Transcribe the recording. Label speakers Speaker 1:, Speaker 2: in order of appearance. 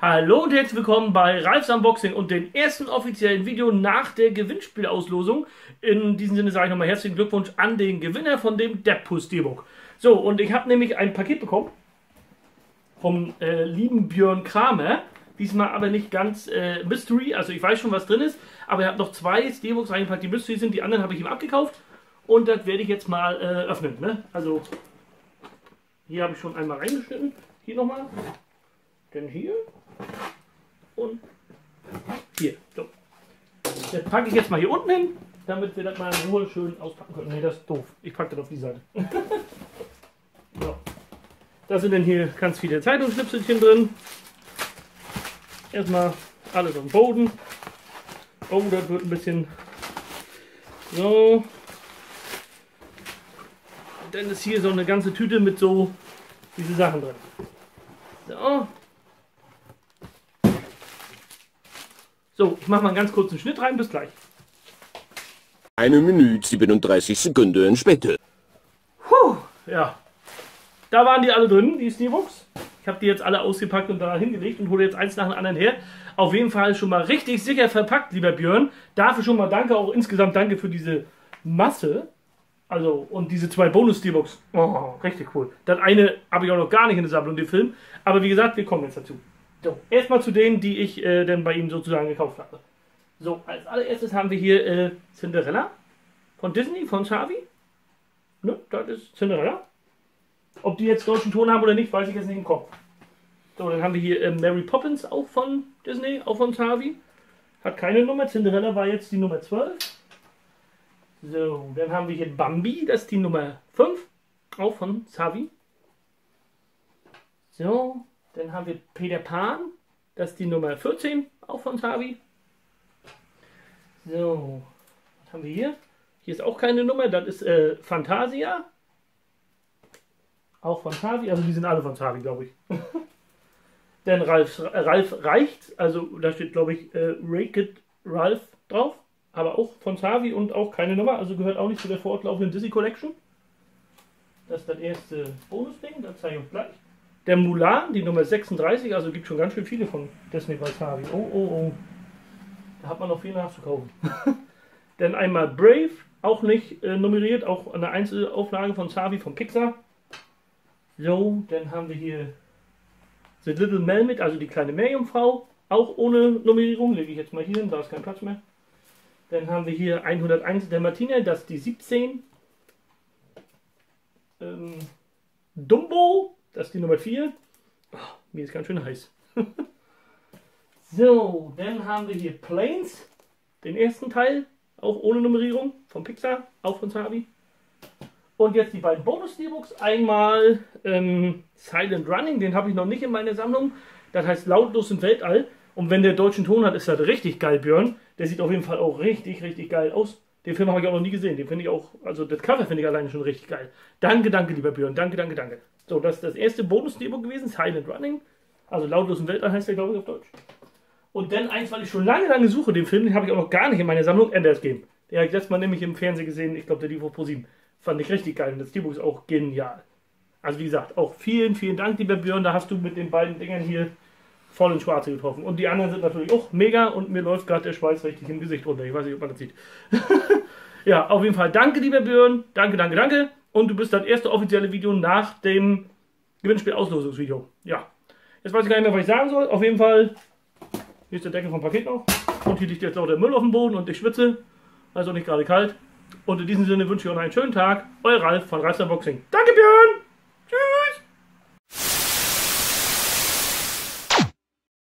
Speaker 1: Hallo und herzlich willkommen bei Ralfs Unboxing und dem ersten offiziellen Video nach der Gewinnspielauslosung. In diesem Sinne sage ich nochmal herzlichen Glückwunsch an den Gewinner von dem Deadpool Steelbook. So, und ich habe nämlich ein Paket bekommen vom äh, lieben Björn Kramer. Diesmal aber nicht ganz äh, Mystery, also ich weiß schon, was drin ist, aber er hat noch zwei Steelbooks reingepackt, die Mystery sind. Die anderen habe ich ihm abgekauft und das werde ich jetzt mal äh, öffnen. Ne? Also hier habe ich schon einmal reingeschnitten. Hier nochmal. Dann hier und hier. So. Das packe ich jetzt mal hier unten hin, damit wir das mal in Ruhe schön auspacken können. Ne, das ist doof. Ich packe das auf die Seite. so. Da sind dann hier ganz viele Zeitungsschnipselchen drin. Erstmal alles am Boden. Oh, das wird ein bisschen so. Dann ist hier so eine ganze Tüte mit so diese Sachen drin. So, So, ich mache mal einen ganz kurzen Schnitt rein. Bis gleich.
Speaker 2: Eine Minute 37 Sekunden später.
Speaker 1: Puh, ja. Da waren die alle drin, die Steelbooks. Ich habe die jetzt alle ausgepackt und da hingelegt und hole jetzt eins nach dem anderen her. Auf jeden Fall schon mal richtig sicher verpackt, lieber Björn. Dafür schon mal danke, auch insgesamt danke für diese Masse. Also, und diese zwei Bonus-Steelbooks. Oh, richtig cool. Das eine habe ich auch noch gar nicht in der Sammlung, den Film. Aber wie gesagt, wir kommen jetzt dazu. So, erstmal zu denen, die ich äh, dann bei ihm sozusagen gekauft habe. So, als allererstes haben wir hier äh, Cinderella von Disney, von Xavi. Ne, das ist Cinderella. Ob die jetzt deutschen Ton haben oder nicht, weiß ich jetzt nicht im Kopf. So, dann haben wir hier äh, Mary Poppins, auch von Disney, auch von Xavi. Hat keine Nummer. Cinderella war jetzt die Nummer 12. So, dann haben wir hier Bambi, das ist die Nummer 5, auch von Xavi. So, dann haben wir Peter Pan, das ist die Nummer 14, auch von Tavi. So, was haben wir hier? Hier ist auch keine Nummer, das ist äh, Fantasia. Auch von Tavi, also die sind alle von Tavi, glaube ich. Dann Ralf, Ralf reicht, also da steht, glaube ich, äh, Rake It Ralph drauf, aber auch von Tavi und auch keine Nummer, also gehört auch nicht zu der fortlaufenden Disney Collection. Das ist das erste Bonus-Ding, das zeige ich euch gleich. Der Mulan, die Nummer 36, also gibt schon ganz schön viele von Disney bei Tavi. Oh, oh, oh. Da hat man noch viel nachzukaufen. Dann einmal Brave, auch nicht äh, nummeriert, auch eine Einzelauflage von Savi von Pixar. So, dann haben wir hier The Little Mermaid, also die kleine Meerjungfrau, auch ohne Nummerierung, lege ich jetzt mal hier hin, da ist kein Platz mehr. Dann haben wir hier 101 der Martina, das ist die 17. Ähm, Dumbo, das ist die Nummer 4. Oh, mir ist ganz schön heiß. so, dann haben wir hier Planes, den ersten Teil, auch ohne Nummerierung, von Pixar, auch von Savi. Und jetzt die beiden Bonus-Steelbooks. Einmal ähm, Silent Running, den habe ich noch nicht in meiner Sammlung. Das heißt Lautlos im Weltall. Und wenn der deutschen Ton hat, ist das richtig geil, Björn. Der sieht auf jeden Fall auch richtig, richtig geil aus. Den Film habe ich auch noch nie gesehen. Den finde ich auch, also das Cover finde ich alleine schon richtig geil. Danke, danke, lieber Björn. Danke, danke, danke. So, das ist das erste Bonus-Demo gewesen, Silent Running. Also lautlos im Weltall heißt der, glaube ich, auf Deutsch. Und dann eins, weil ich schon lange, lange suche, den Film, den habe ich auch noch gar nicht in meiner Sammlung, Enders Game. Den habe ich letztes Mal nämlich im Fernsehen gesehen, ich glaube, der lief auf Pro 7. Fand ich richtig geil und das Steelbook ist auch genial. Also wie gesagt, auch vielen, vielen Dank, lieber Björn, da hast du mit den beiden Dingern hier voll ins Schwarze getroffen. Und die anderen sind natürlich auch mega und mir läuft gerade der Schweiß richtig im Gesicht runter. Ich weiß nicht, ob man das sieht. ja, auf jeden Fall danke, lieber Björn. Danke, danke, danke. Und du bist das erste offizielle Video nach dem Gewinnspiel-Auslosungsvideo. Ja. Jetzt weiß ich gar nicht mehr, was ich sagen soll. Auf jeden Fall, hier ist der Deckel vom Paket noch. Und hier liegt jetzt auch der Müll auf dem Boden und ich schwitze. Also nicht gerade kalt. Und in diesem Sinne wünsche ich euch einen schönen Tag. Euer Ralf von Reister Boxing. Danke, Björn!